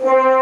Yeah.